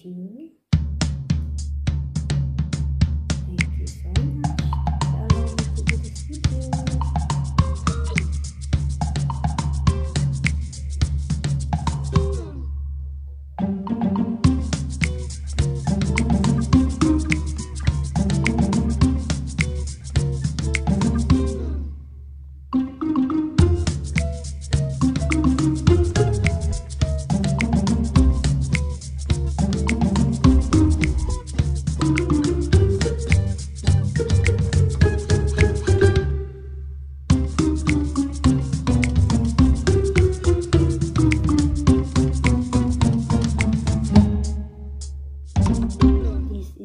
you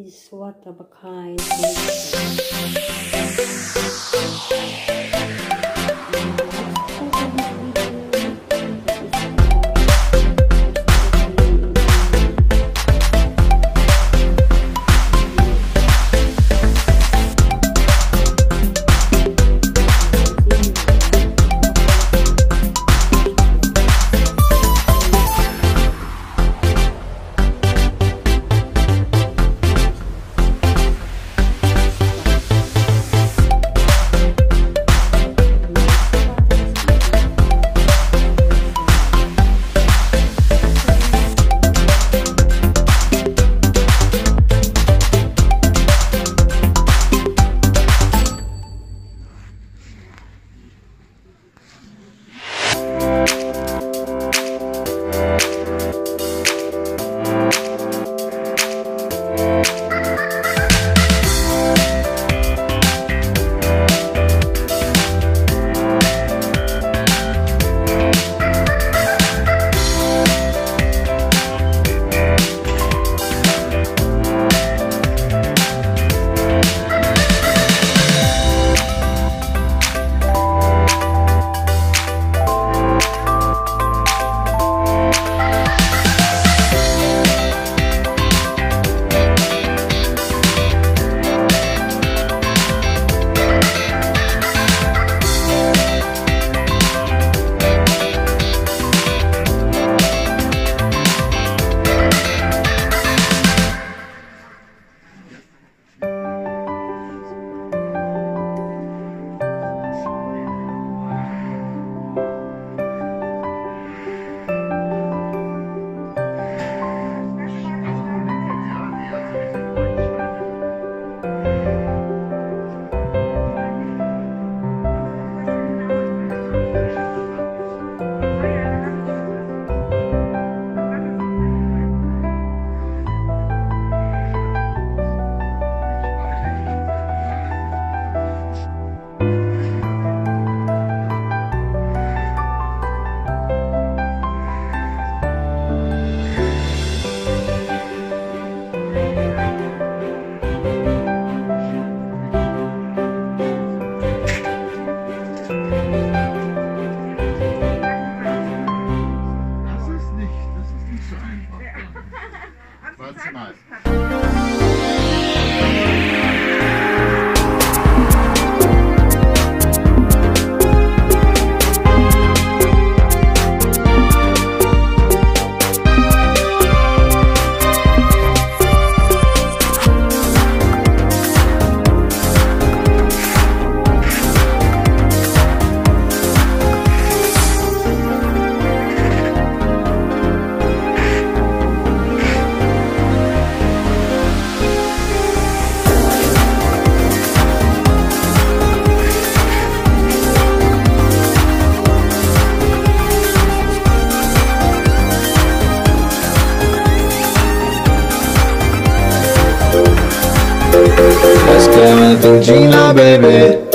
is what of a kind. Coming through Gina, baby